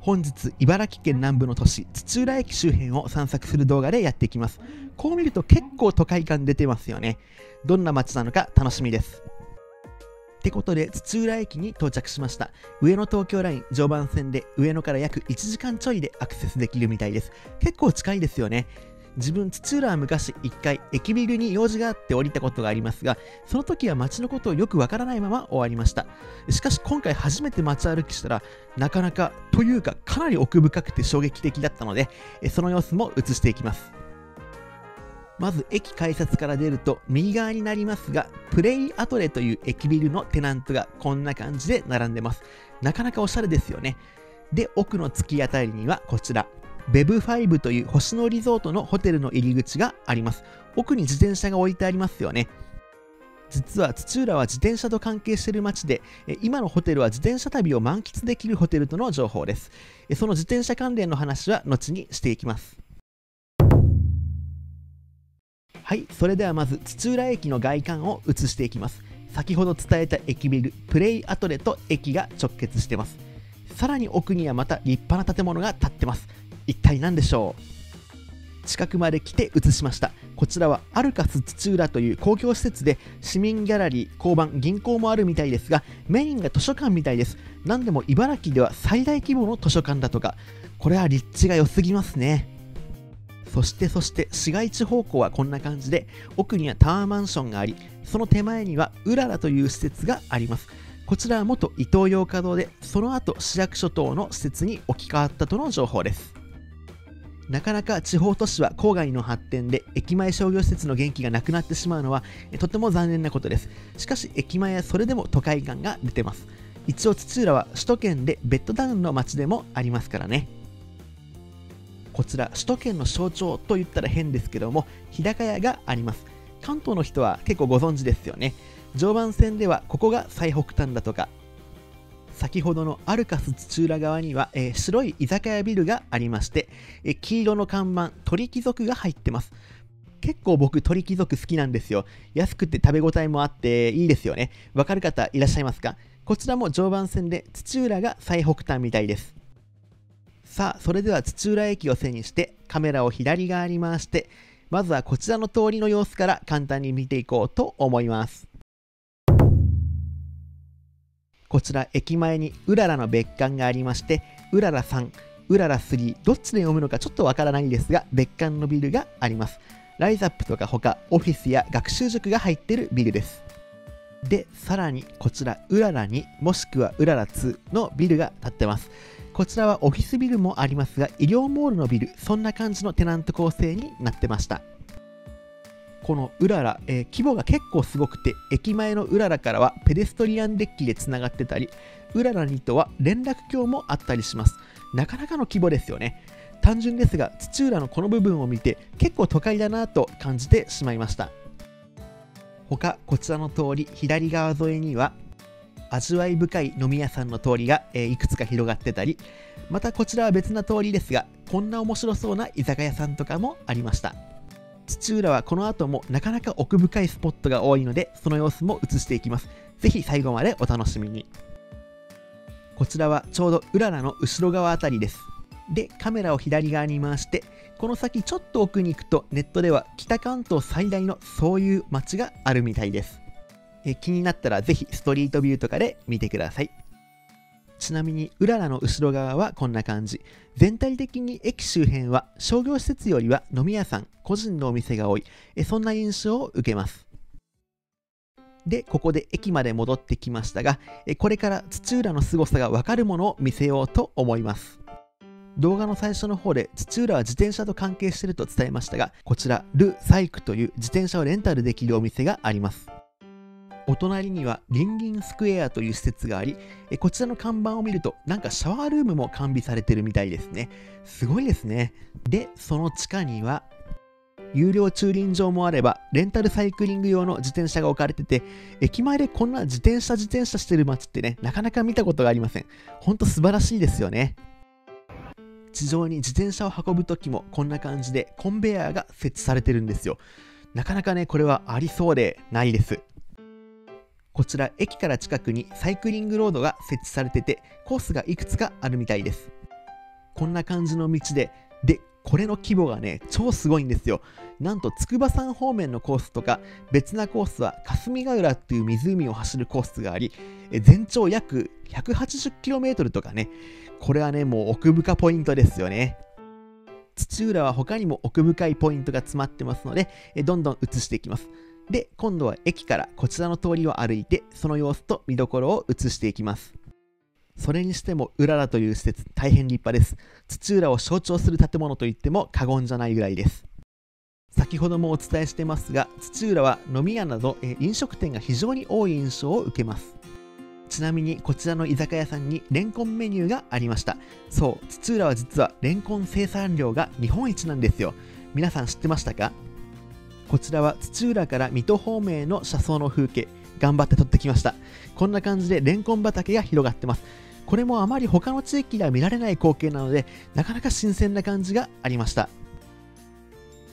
本日茨城県南部の都市土浦駅周辺を散策する動画でやっていきます。こう見ると結構都会感出てますよね。どんな街なのか楽しみです。ってことで土浦駅に到着しました。上野東京ライン常磐線で上野から約1時間ちょいでアクセスできるみたいです。結構近いですよね。自分土浦は昔一回駅ビルに用事があって降りたことがありますがその時は街のことをよくわからないまま終わりましたしかし今回初めて街歩きしたらなかなかというかかなり奥深くて衝撃的だったのでその様子も映していきますまず駅改札から出ると右側になりますが、プレイアトレという駅ビルのテナントがこんな感じで並んでます。なかなかおしゃれですよね。で、奥の突き当たりにはこちら、ベブ5という星野リゾートのホテルの入り口があります。奥に自転車が置いてありますよね。実は土浦は自転車と関係している街で、今のホテルは自転車旅を満喫できるホテルとの情報です。その自転車関連の話は後にしていきます。はい、それではまず土浦駅の外観を映していきます。先ほど伝えた駅ビル、プレイアトレと駅が直結してます。さらに奥にはまた立派な建物が建ってます。一体何でしょう？近くまで来て映しました。こちらはアルカス土浦という公共施設で市民ギャラリー交番銀行もあるみたいですがメインが図書館みたいです。何でも茨城では最大規模の図書館だとか。これは立地が良すぎますね。そしてそして市街地方向はこんな感じで奥にはタワーマンションがありその手前にはうららという施設があります。こちらは元イトーヨーカドーでその後市役所等の施設に置き換わったとの情報です。なかなか地方都市は郊外の発展で駅前商業施設の元気がなくなってしまうのはとても残念なことです。しかし駅前はそれでも都会感が出てます。一応土浦は首都圏でベッドダウンの街でもありますからね。こちら首都圏の象徴と言ったら変ですけども日高屋があります。関東の人は結構ご存知ですよね。常磐線ではここが最北端だとか先ほどのアルカス土浦側には、えー、白い居酒屋ビルがありまして、えー、黄色の看板、鳥貴族が入ってます。結構僕鳥貴族好きなんですよ。安くて食べ応えもあっていいですよね。わかる方いらっしゃいますか？こちらも常磐線で土浦が最北端みたいです。さあ、それでは土浦駅を背にしてカメラを左側に回して、まずはこちらの通りの様子から簡単に見ていこうと思います。こちら駅前にうららの別館がありまして、うらら3、うらら3、どっちで読むのかちょっとわからないんですが、別館のビルがあります。ライザップとか他、オフィスや学習塾が入ってるビルです。で、さらにこちら、うらら2、もしくはうらら2のビルが建ってます。こちらはオフィスビルもありますが、医療モールのビル、そんな感じのテナント構成になってました。このうらら、えー、規模が結構すごくて、駅前のうららからはペデストリアンデッキでつながってたり、うららにとは連絡橋もあったりします。なかなかの規模ですよね。単純ですが、土浦のこの部分を見て、結構都会だなと感じてしまいました。他、こちらの通り、左側沿いには、味わい深い飲み屋さんの通りが、えー、いくつか広がってたり、またこちらは別な通りですが、こんな面白そうな居酒屋さんとかもありました。土浦はこの後もなかなか奥深いスポットが多いので、その様子も映していきます。ぜひ最後までお楽しみに。こちらはちょうどうららの後ろ側あたりです。で、カメラを左側に回して、この先ちょっと奥に行くとネットでは北関東最大のそういう街があるみたいです。え気になったらぜひストリートビューとかで見てください。ちなみに、うららの後ろ側はこんな感じ。全体的に駅周辺は商業施設よりは飲み屋さん、個人のお店が多い。えそんな印象を受けます。で、ここで駅まで戻ってきましたが、えこれから土浦の凄さがわかるものを見せようと思います。動画の最初の方で土浦は自転車と関係してると伝えましたが、こちら、ル・サイクという自転車をレンタルできるお店があります。お隣にはリンリンスクエアという施設があり、えこちらの看板を見るとなんかシャワールームも完備されてるみたいですね。すごいですね。で、その地下には有料駐輪場もあれば、レンタルサイクリング用の自転車が置かれてて、駅前でこんな自転車自転車してる街ってね、なかなか見たことがありません。ほんと素晴らしいですよね。地上に自転車を運ぶときもこんな感じでコンベヤーが設置されてるんですよ。なかなかね、これはありそうでないです。こちら駅から近くにサイクリングロードが設置されてて、コースがいくつかあるみたいです。こんな感じの道で、で、これの規模がね、超すごいんですよ。なんと筑波山方面のコースとか、別なコースは霞ヶ浦っていう湖を走るコースがあり、全長約 180km とかね、これはね、もう奥深ポイントですよね。土浦は他にも奥深いポイントが詰まってますので、どんどん移していきます。で、今度は駅からこちらの通りを歩いて、その様子と見どころを移していきます。それにしても、うららという施設、大変立派です。土浦を象徴する建物といっても過言じゃないぐらいです。先ほどもお伝えしてますが、土浦は飲み屋など飲食店が非常に多い印象を受けます。ちなみにこちらの居酒屋さんにレンコンメニューがありましたそう土浦は実はレンコン生産量が日本一なんですよ皆さん知ってましたか？こちらは土浦から水戸方面への車窓の風景頑張って撮ってきました。こんな感じでレンコン畑が広がってます。これもあまり他の地域では見られない光景なのでなかなか新鮮な感じがありました。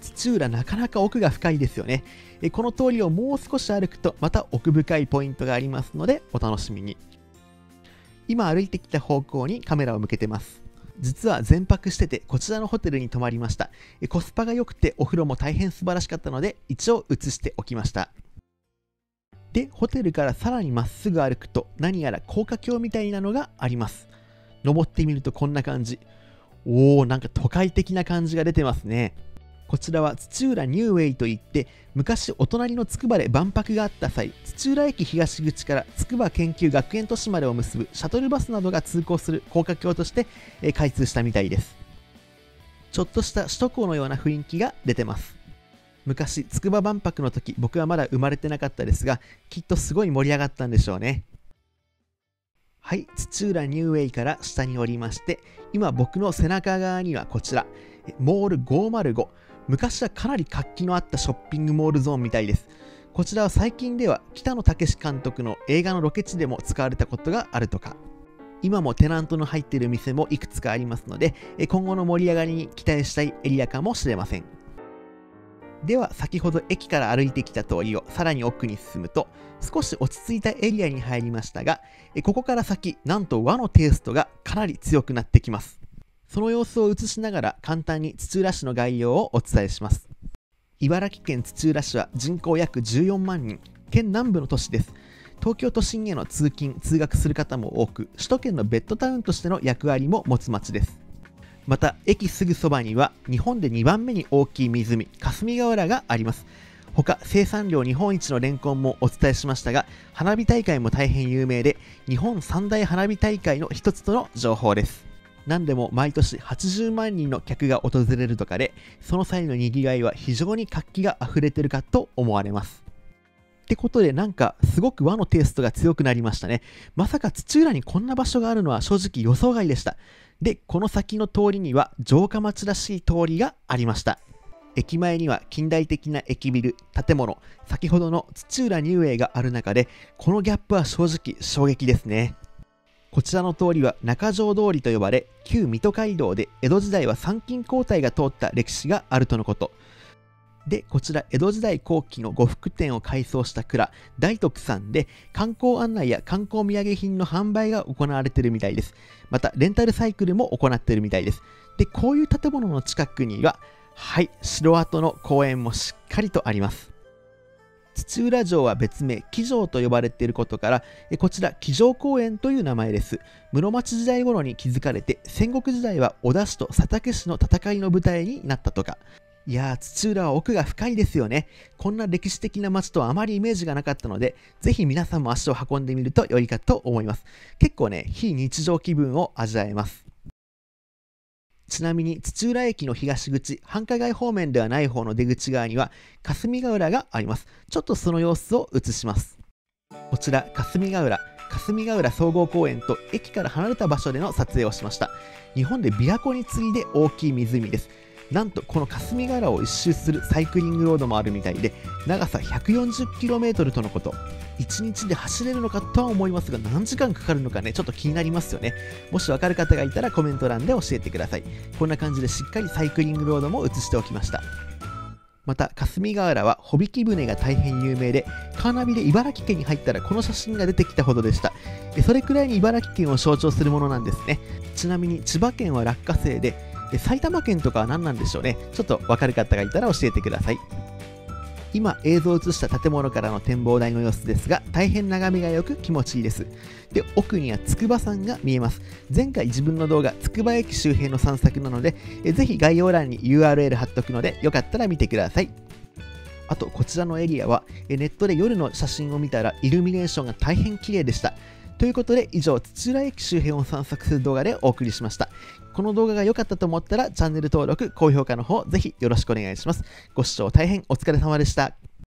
土浦なかなか奥が深いですよね。この通りをもう少し歩くとまた奥深いポイントがありますのでお楽しみに。今歩いてきた方向にカメラを向けてます。実は全泊しててこちらのホテルに泊まりました。コスパが良くてお風呂も大変素晴らしかったので一応移しておきました。でホテルからさらにまっすぐ歩くと何やら高架橋みたいなのがあります。登ってみるとこんな感じ。おおなんか都会的な感じが出てますね。こちらは土浦ニューウェイといって昔お隣の筑波で万博があった際土浦駅東口から筑波研究学園都市までを結ぶシャトルバスなどが通行する高架橋として開通したみたいです。ちょっとした首都高のような雰囲気が出てます。昔筑波万博の時僕はまだ生まれてなかったですがきっとすごい盛り上がったんでしょうね。はい土浦ニューウェイから下に降りまして今僕の背中側にはこちら。モール505昔はかなり活気のあったショッピングモールゾーンみたいです。こちらは最近では北野武監督の映画のロケ地でも使われたことがあるとか。今もテナントの入っている店もいくつかありますので、今後の盛り上がりに期待したいエリアかもしれません。では先ほど駅から歩いてきた通りをさらに奥に進むと少し落ち着いたエリアに入りましたがここから先なんと和のテイストがかなり強くなってきますその様子を映しながら簡単に土浦市の概要をお伝えします。茨城県土浦市は人口約14万人、県南部の都市です。東京都心への通勤・通学する方も多く、首都圏のベッドタウンとしての役割も持つ町です。また、駅すぐそばには日本で2番目に大きい湖、霞ヶ浦があります。他、生産量日本一のレンコンもお伝えしましたが、花火大会も大変有名で、日本三大花火大会の一つとの情報です。何でも毎年80万人の客が訪れるとかで、その際の賑わいは非常に活気が溢れてるかと思われます。ってことでなんかすごく和のテイストが強くなりましたね。まさか土浦にこんな場所があるのは正直予想外でした。で、この先の通りには城下町らしい通りがありました。駅前には近代的な駅ビル、建物、先ほどの土浦ニューウェイがある中で、このギャップは正直衝撃ですね。こちらの通りは中条通りと呼ばれ、旧水戸街道で江戸時代は参勤交代が通った歴史があるとのこと。で、こちら江戸時代後期の呉服店を改装した蔵、大徳さんで観光案内や観光土産品の販売が行われているみたいです。また、レンタルサイクルも行っているみたいです。で、こういう建物の近くには、はい、城跡の公園もしっかりとあります。土浦城は別名、木城と呼ばれていることから、こちら、木城公園という名前です。室町時代頃に築かれて、戦国時代は織田氏と佐竹氏の戦いの舞台になったとか。いやー、土浦は奥が深いですよね。こんな歴史的な街とはあまりイメージがなかったので、ぜひ皆さんも足を運んでみると良いかと思います。結構ね、非日常気分を味わえます。ちなみに土浦駅の東口、繁華街方面ではない方の出口側には霞ヶ浦があります。ちょっとその様子を映します。こちら霞ヶ浦、霞ヶ浦総合公園と駅から離れた場所での撮影をしました。日本で琵琶湖に次いで大きい湖です。なんとこの霞ヶ浦を一周するサイクリングロードもあるみたいで長さ 140km とのこと。1日で走れるのかとは思いますが何時間かかるのかねちょっと気になりますよね。もしわかる方がいたらコメント欄で教えてください。こんな感じでしっかりサイクリングロードも映しておきました。また霞ヶ浦は帆引き船が大変有名でカーナビで茨城県に入ったらこの写真が出てきたほどでした。それくらいに茨城県を象徴するものなんですね。ちなみに千葉県は落花生で、埼玉県とかは何なんでしょうね。ちょっと分かる方がいたら教えてください。今映像を映した建物からの展望台の様子ですが大変眺めが良く気持ちいいです。で奥には筑波山が見えます。前回自分の動画つくば駅周辺の散策なのでえぜひ概要欄に URL 貼っとくのでよかったら見てください。あとこちらのエリアはえネットで夜の写真を見たらイルミネーションが大変綺麗でした。ということで以上土浦駅周辺を散策する動画でお送りしました。この動画が良かったと思ったらチャンネル登録高評価の方ぜひよろしくお願いします。ご視聴大変お疲れ様でした。